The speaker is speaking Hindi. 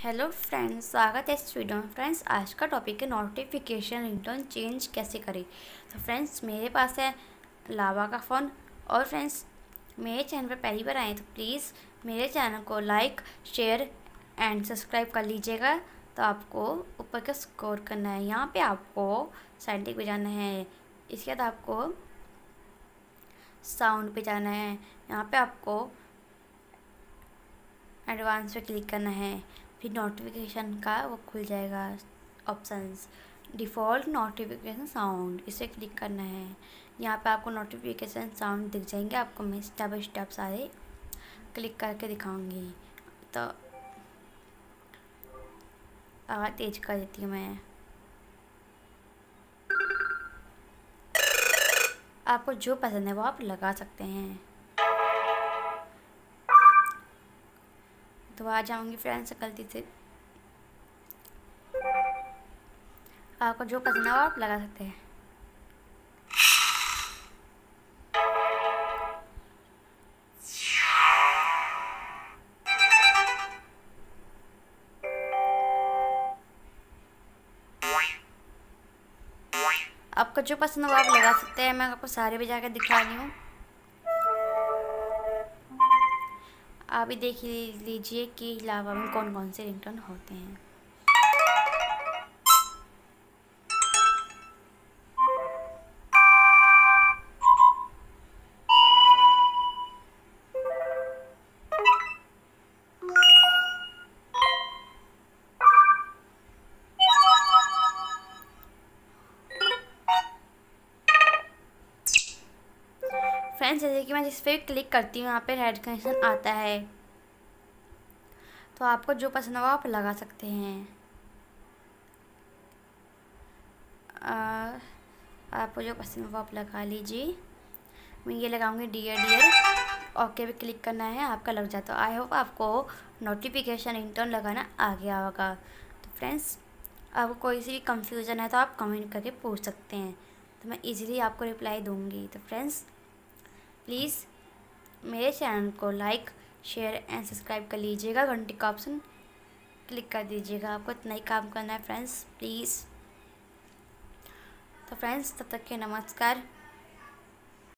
हेलो फ्रेंड्स स्वागत है इस फ्रेंड्स आज का टॉपिक है नोटिफिकेशन रिंगटोन चेंज कैसे करें? तो फ्रेंड्स मेरे पास है लावा का फ़ोन और फ्रेंड्स मेरे चैनल पर पहली बार आए तो प्लीज़ मेरे चैनल को लाइक शेयर एंड सब्सक्राइब कर लीजिएगा। तो आपको ऊपर का स्कोर करना है। यहाँ पे आपको सेटिंग पे जाना है। इसके बाद आपको साउंड पे जाना है। यहाँ पे आपको एडवांस पे क्लिक करना है। फिर नोटिफिकेशन का वो खुल जाएगा ऑप्शंस डिफ़ॉल्ट नोटिफिकेशन साउंड इसे क्लिक करना है। यहाँ पे आपको नोटिफिकेशन साउंड दिख जाएँगे, आपको मैं स्टेप बाई स्टेप सारे क्लिक करके दिखाऊँगी। तो आवाज़ तेज कर देती हूँ मैं। आपको जो पसंद है वो आप लगा सकते हैं। तो आ जाऊँगी फ्रेंड्स गलती से आपको जो पसंद है आप लगा सकते हैं। आपको जो पसंद है आप लगा सकते हैं। मैं आपको सारे भी जाकर दिखा रही हूँ। आप भी देख लीजिए कि लावा में कौन कौन से रिंगटोन होते हैं। फ्रेंड्स जैसे कि मैं जिस पर क्लिक करती हूँ, यहाँ पे रेड कनेक्शन आता है। तो आपको जो पसंद होगा, आप लगा सकते हैं। आपको जो पसंद होगा, आप लगा लीजिए। मैं ये लगाऊँगी डियर डियर ओके पे क्लिक करना है, आपका लग जाता है आई होप आपको नोटिफिकेशन इंटर्न लगाना आ गया होगा। तो फ्रेंड्स आपको कोई सी भी कंफ्यूजन है तो आप कमेंट करके पूछ सकते हैं। तो मैं इजीली आपको रिप्लाई दूँगी। तो फ्रेंड्स प्लीज़ मेरे चैनल को लाइक, शेयर एंड सब्सक्राइब कर लीजिएगा। घंटी का ऑप्शन क्लिक कर दीजिएगा। आपको इतना ही काम करना है फ्रेंड्स, प्लीज़। तो फ्रेंड्स, तब तक के नमस्कार।